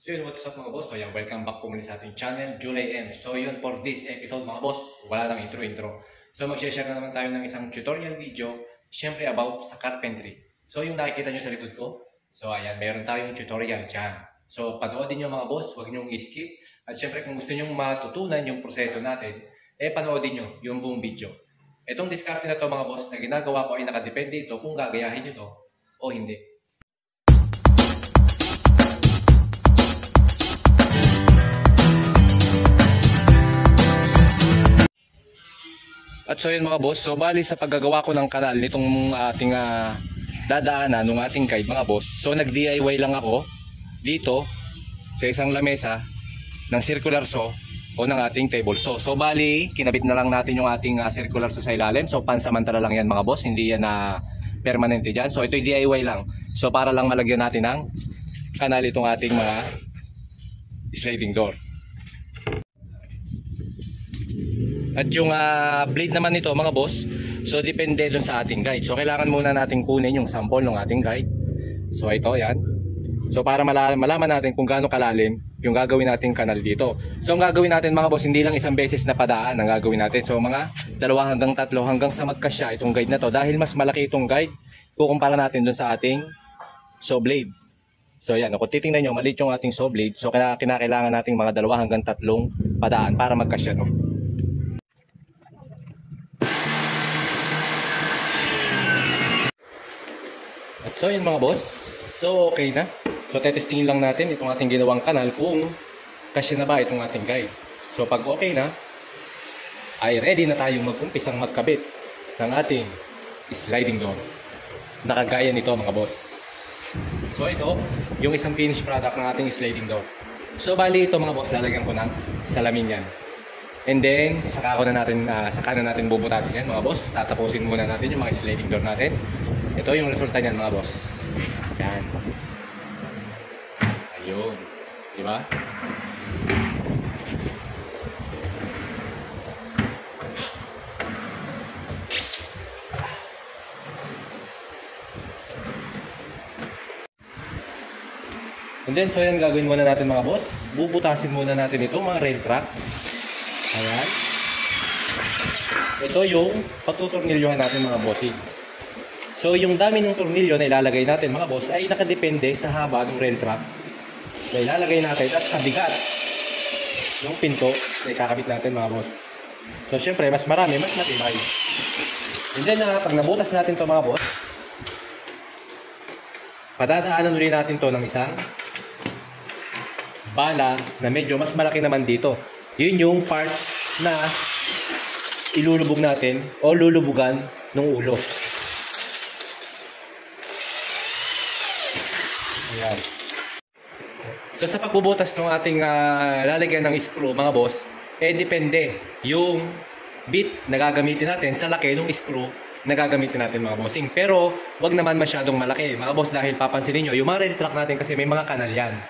So yun, what's up mga boss? So yan, welcome back po muli sa ating channel, July M. So yun, for this episode mga boss, wala nang intro-intro. So mag-share na naman tayo ng isang tutorial video, syempre about sa carpentry. So yung nakikita nyo sa likod ko, so ayan, meron tayong tutorial dyan. So panoodin nyo mga boss, huwag nyo i-skip. At syempre kung gusto nyo matutunan yung proseso natin, eh panoodin nyo yung buong video. Itong discarte na to mga boss na ginagawa ko ay nakadepende ito kung gagayahin nyo to o hindi. At so yun mga boss, so bali sa paggagawa ko ng kanal nitong ating uh, dadaanan ng ating guide mga boss. So nag-DIY lang ako dito sa isang lamesa ng circular saw o ng ating table saw. So bali, kinabit na lang natin yung ating uh, circular saw sa ilalim. So pansamantala lang yan mga boss, hindi yan na uh, permanente dyan. So ito'y DIY lang. So para lang malagyan natin ng kanal itong ating mga sliding door. At yung uh, blade naman nito mga boss, so depende dun sa ating guide. So kailangan muna natin kunin yung sample ng ating guide. So ito yan. So para mala malaman natin kung gaano kalalim yung gagawin nating kanal dito. So ang gagawin natin mga boss, hindi lang isang beses na padaan ang gagawin natin. So mga dalawa hanggang tatlo hanggang sa magkasya itong guide na to. Dahil mas malaki itong guide, kukumpara natin dun sa ating saw blade. So yan, kung titingnan nyo, maliit yung ating saw blade. So kinakailangan nating mga dalawa hanggang tatlong padaan para magkasya no. So yun mga boss, so okay na. So tetestingin lang natin itong ating ginawang kanal kung kasya na ba itong ating guide. So pag okay na, ay ready na tayong mag-umpisang magkabit ng ating sliding door. Nakagaya nito mga boss. So ito, yung isang finished product ng ating sliding door. So bali ito mga boss, lalagyan ko ng salamin yan. And then, saka ko na natin, uh, saka na natin bubutasin yan mga boss. Tatapusin muna natin yung mga sliding door natin. Ito yung resulta niyan mga boss. Yan. Ayun. Di ba? And then, so yan gagawin muna natin mga boss. Bubutasin muna natin ito mga rail track. Ayan. Ito yung pagtutornilyohan natin mga bossing. So yung dami ng tornilyo na ilalagay natin mga boss ay nakadepende sa haba ng rail track na ilalagay natin at sa bigat ng pinto na ikakabit natin mga boss. So syempre mas marami, mas matibay. And then uh, pag nabutas natin to mga boss, padadaanan ulit natin to ng isang bala na medyo mas malaki naman dito. Yun yung part na ilulubog natin o lulubugan ng ulo. Ayan. So sa pagbubutas ng ating uh, lalagyan ng screw mga boss, eh depende yung bit na gagamitin natin sa laki ng screw na gagamitin natin mga bossing. Pero wag naman masyadong malaki mga boss dahil papansinin nyo, yung mga rail track natin kasi may mga kanal yan.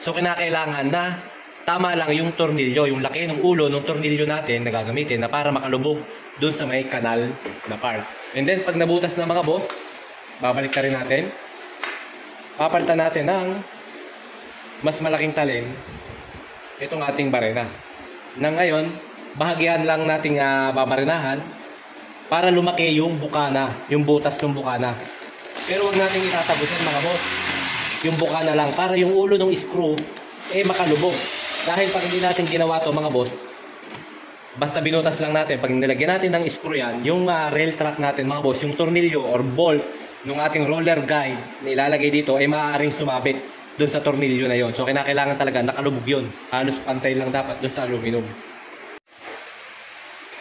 So kinakailangan na tama lang yung tornilyo, yung laki ng ulo ng tornilyo natin na gagamitin na para makalubog dun sa may kanal na part. And then pag nabutas na mga boss, babalik ka rin natin. Papalitan natin ng mas malaking talim itong ating barena. Na ngayon, bahagyan lang nating uh, babarinahan para lumaki yung bukana, yung butas ng bukana. Pero wag nating itatabusin mga boss yung buka na lang para yung ulo ng screw eh makalubog. Dahil pag hindi natin ginawa to mga boss, basta binutas lang natin, pag nilagyan natin ng screw yan, yung uh, rail track natin mga boss, yung tornilyo or bolt ng ating roller guide na ilalagay dito ay maaaring sumabit doon sa tornilyo na yon. So kinakailangan talaga nakalubog yun. Halos pantay lang dapat doon sa aluminum.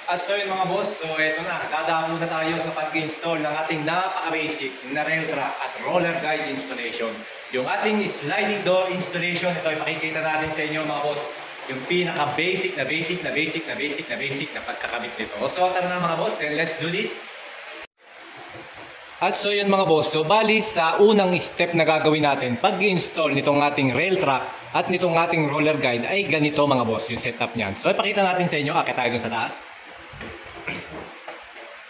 At so yun mga boss, so eto na, dadamo na tayo sa pag-install ng ating napaka-basic na rail track at roller guide installation. Yung ating sliding door installation, ito ay makikita natin sa inyo mga boss, yung pinaka-basic na basic na basic na basic na basic na pagkakabit nito. So tara na mga boss, and let's do this! At so yun mga boss, so bali sa unang step na gagawin natin pag-install nitong ating rail track at nitong ating roller guide ay ganito mga boss yung setup niyan. So ipakita natin sa inyo, akit tayo dun sa taas.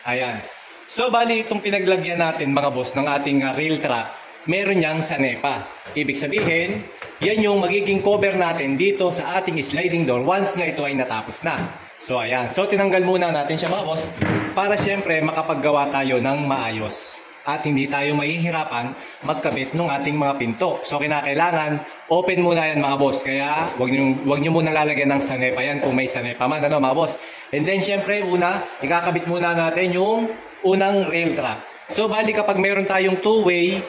Ayan. So, bali itong pinaglagyan natin mga boss ng ating uh, rail track, meron niyang sanepa. Ibig sabihin, yan yung magiging cover natin dito sa ating sliding door once na ito ay natapos na. So ayan, so tinanggal muna natin siya mga boss para syempre makapaggawa tayo ng maayos at hindi tayo mahihirapan magkabit ng ating mga pinto. So kinakailangan open muna yan mga boss. Kaya wag niyo wag niyo muna lalagyan ng sanepa yan kung may sanepa man ano mga boss. And then syempre una, ikakabit muna natin yung unang rail track. So bali kapag meron tayong two-way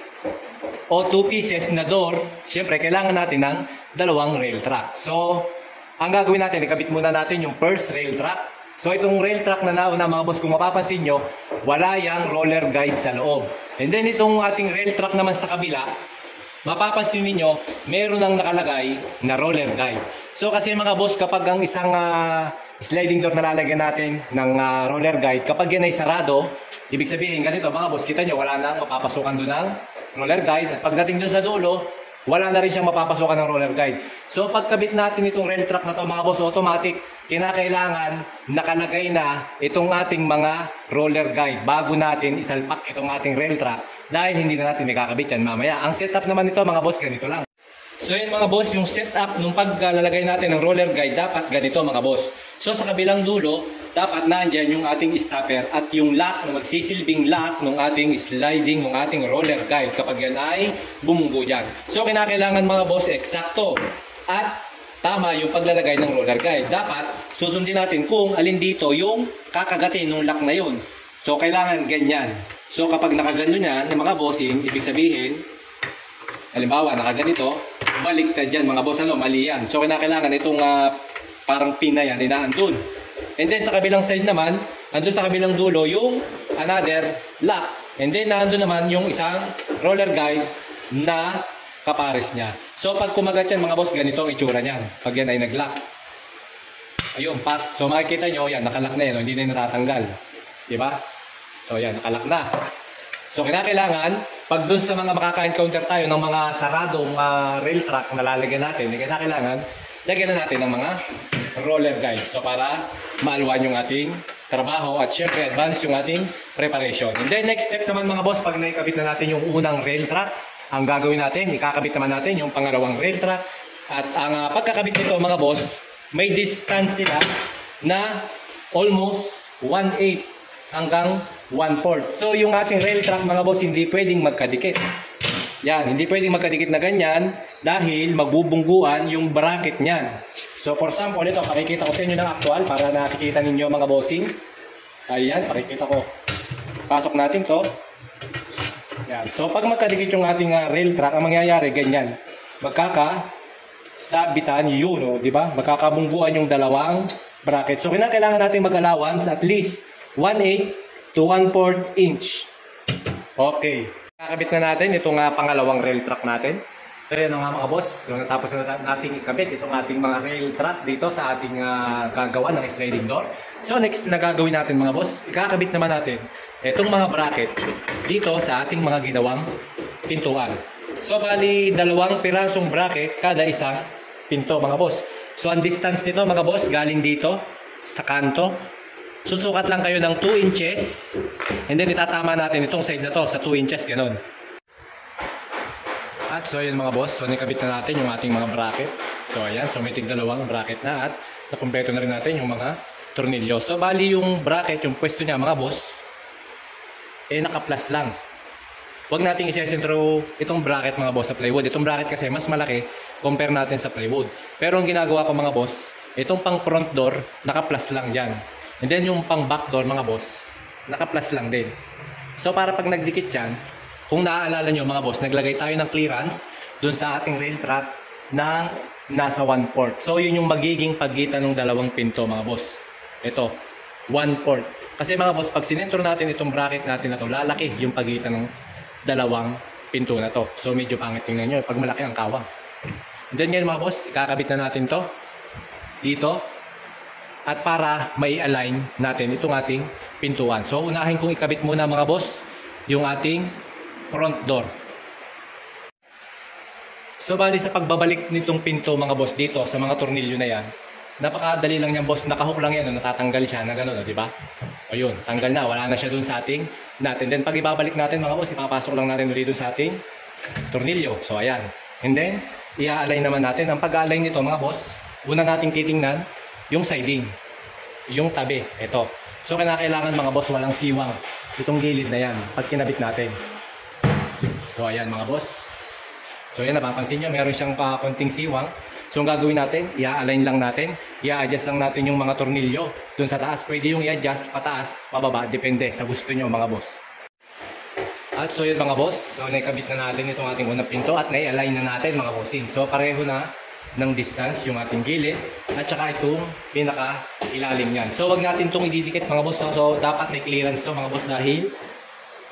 o two pieces na door, syempre kailangan natin ng dalawang rail track. So ang gagawin natin, ikabit muna natin yung first rail track. So itong rail track na nauna mga boss, kung mapapansin nyo, wala yang roller guide sa loob. And then itong ating rail track naman sa kabila, mapapansin niyo meron nang nakalagay na roller guide. So kasi mga boss, kapag ang isang ah, sliding door na lalagyan natin ng ah, roller guide, kapag yan ay sarado, ibig sabihin ganito mga boss, kita nyo, wala nang mapapasukan doon ng roller guide. At pagdating doon sa dulo, wala na rin siyang mapapasukan ng roller guide. So pagkabit natin itong rail track na to mga boss, automatic, kinakailangan nakalagay na itong ating mga roller guide bago natin isalpak itong ating rail track dahil hindi na natin may yan mamaya. Ang setup naman nito mga boss, ganito lang. So yun mga boss, yung setup nung paglalagay natin ng roller guide dapat ganito mga boss. So sa kabilang dulo, dapat nandyan yung ating stopper at yung lock na magsisilbing lock ng ating sliding, ng ating roller guide kapag yan ay bumunggo dyan. So kinakailangan mga boss, eksakto at tama yung paglalagay ng roller guide. Dapat susundin natin kung alin dito yung kakagatin ng lock na yun. So kailangan ganyan. So kapag nakagano yan, mga bossing, ibig sabihin, halimbawa nakaganito, baliktad dyan mga boss, ano, mali yan. So kinakailangan itong ah, parang pin na yan, inaandun. And then sa kabilang side naman, andun sa kabilang dulo yung another lock. And then naandun naman yung isang roller guide na kapares niya. So pag kumagat yan mga boss, ganito ang itsura niyan. Pag yan ay nag-lock. Ayun, pat. So makikita nyo, yan, nakalock na yan, hindi na natatanggal. Di ba? So yan, nakalock na. So kinakailangan, pag dun sa mga makaka-encounter tayo ng mga saradong ah, rail track na lalagyan natin, kinakailangan, lagyan na natin ng mga roller guide. So para maalwan yung ating trabaho at syempre advance yung ating preparation. And then next step naman mga boss, pag naikabit na natin yung unang rail track, ang gagawin natin, ikakabit naman natin yung pangalawang rail track. At ang ah, pagkakabit nito mga boss, may distance sila na almost 1/8 hanggang 1/4. So yung ating rail track mga boss hindi pwedeng magkadikit. Yan, hindi pwedeng magkadikit na ganyan dahil magbubungguan yung bracket niyan. So for example, ito pakikita ko sa inyo ng actual para nakikita ninyo mga bossing. Ayan, pakikita ko. Pasok natin to. Yan. So pag magkadikit yung ating ah, rail track, ang mangyayari ganyan. Magkaka sabitan yun, oh, di ba? Magkakabungguan yung dalawang bracket. So, kinakailangan natin mag-allowance at least 1/8 to 1/4 inch. Okay. Kakabit na natin itong uh, pangalawang rail track natin. So, yun nga mga boss. So, natapos na nat- natin ikabit itong ating mga rail track dito sa ating uh, gagawa ng sliding door. So, next na gagawin natin mga boss, ikakabit naman natin itong mga bracket dito sa ating mga ginawang pintuan. So, bali, dalawang pirasong bracket kada isang pinto, mga boss. So, ang distance nito, mga boss, galing dito sa kanto. Susukat lang kayo ng 2 inches. And then, itatama natin itong side na to sa 2 inches, ganun. At so, yun mga boss. So, nakabit na natin yung ating mga bracket. So, ayan. So, may tigdalawang bracket na at nakumpleto na rin natin yung mga tornilyo. So, bali yung bracket, yung pwesto niya, mga boss, eh, naka-plus lang. Huwag nating isesentro itong bracket mga boss sa plywood. Itong bracket kasi mas malaki compare natin sa plywood. Pero ang ginagawa ko mga boss, itong pang front door, naka-plus lang dyan. And then yung pang back door mga boss, naka-plus lang din. So para pag nagdikit yan, kung naaalala nyo mga boss, naglagay tayo ng clearance dun sa ating rail track na nasa 1 port. So yun yung magiging pagitan ng dalawang pinto mga boss. Ito, 1 port. Kasi mga boss, pag sinentro natin itong bracket natin na to, lalaki yung pagitan ng dalawang pinto na to. So medyo pangit tingnan nyo pag malaki ang kawang. And then yan mga boss, ikakabit na natin to dito at para may align natin itong ating pintuan. So unahin kong ikabit muna mga boss yung ating front door. So bali sa pagbabalik nitong pinto mga boss dito sa mga tornilyo na yan, napakadali lang yan boss, nakahook lang yan, natatanggal siya na gano'n, no? di ba? O yun, tanggal na, wala na siya dun sa ating natin. Then pag ibabalik natin mga boss, ipapasok lang natin ulit dun sa ating tornilyo. So ayan. And then, i-align naman natin. Ang pag-align nito mga boss, una nating titingnan yung siding. Yung tabi. Ito. So, kailangan mga boss, walang siwang. Itong gilid na yan, pag kinabit natin. So, ayan mga boss. So, yan, napapansin nyo, meron siyang pa konting siwang. So, ang gagawin natin, i-align lang natin. I-adjust lang natin yung mga tornilyo dun sa taas. Pwede yung i-adjust pataas, pababa. Depende sa gusto nyo mga boss. At so yun mga boss, so naikabit na natin itong ating unang pinto at nai-align na natin mga bossing. So pareho na ng distance yung ating gilid at saka itong pinaka ilalim niyan. So wag natin itong ididikit mga boss. So dapat may clearance to mga boss dahil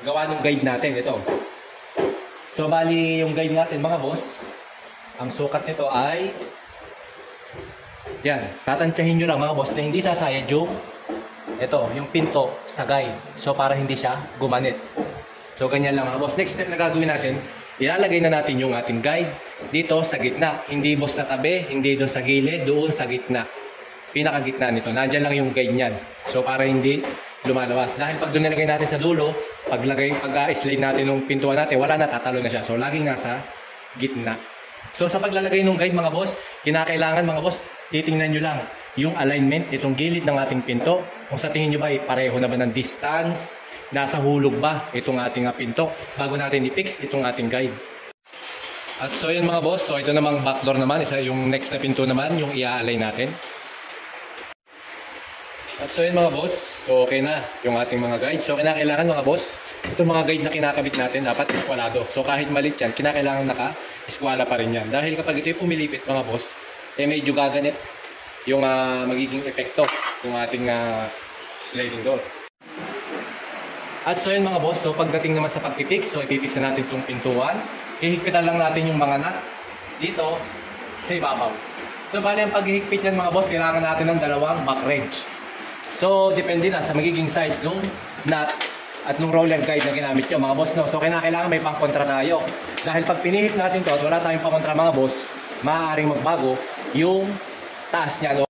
gawa ng guide natin ito. So bali yung guide natin mga boss, ang sukat nito ay yan, tatantyahin nyo lang mga boss na hindi sasayad yung ito, yung pinto sa guide. So para hindi siya gumanit. So ganyan lang mga boss. Next step na gagawin natin, ilalagay na natin yung ating guide dito sa gitna. Hindi boss sa tabi, hindi doon sa gilid, doon sa gitna. Pinakagitna nito. Nandiyan lang yung guide niyan. So para hindi lumalabas. Dahil pag doon nilagay natin sa dulo, paglagay, pag-slide natin yung pintuan natin, wala na, tatalo na siya. So laging nasa gitna. So sa paglalagay ng guide mga boss, kinakailangan mga boss, titingnan nyo lang yung alignment, itong gilid ng ating pinto. Kung sa tingin nyo ba, ay pareho na ba ng distance, nasa hulog ba itong ating ah, pinto bago natin i-fix itong ating guide. At so yun mga boss, so ito namang back door naman, isa yung next na pinto naman, yung i-align natin. At so yun mga boss, so okay na yung ating mga guide. So kinakailangan mga boss, itong mga guide na kinakabit natin dapat eskwalado. So kahit malit yan, kinakailangan naka-eskwala pa rin yan. Dahil kapag ito yung pumilipit mga boss, eh medyo gaganit yung ah, magiging epekto ng ating ah, sliding door. At so yun mga boss, so pagdating naman sa pagpipix, so ipipix na natin itong pintuan. Hihigpitan lang natin yung mga nut dito sa ibabaw. So bali ang paghihigpit niyan mga boss, kailangan natin ng dalawang back wrench. So depende na sa magiging size nung nut at nung roller guide na ginamit nyo mga boss. No? So kailangan may pangkontra tayo. Dahil pag pinihit natin to at wala tayong pangkontra mga boss, maaaring magbago yung taas niya. No?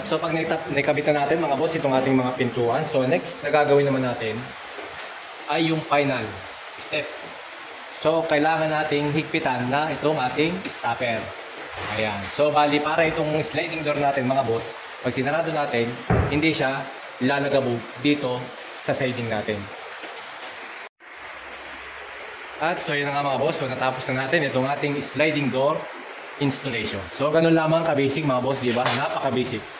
At so pag naitap, naikabit na natin mga boss itong ating mga pintuan. So next na gagawin naman natin ay yung final step. So kailangan nating higpitan na itong ating stopper. Ayan. So bali para itong sliding door natin mga boss, pag sinarado natin, hindi siya lalagabog dito sa siding natin. At so yun nga mga boss, so natapos na natin itong ating sliding door installation. So ganun lamang ka-basic mga boss, di ba? Napaka-basic.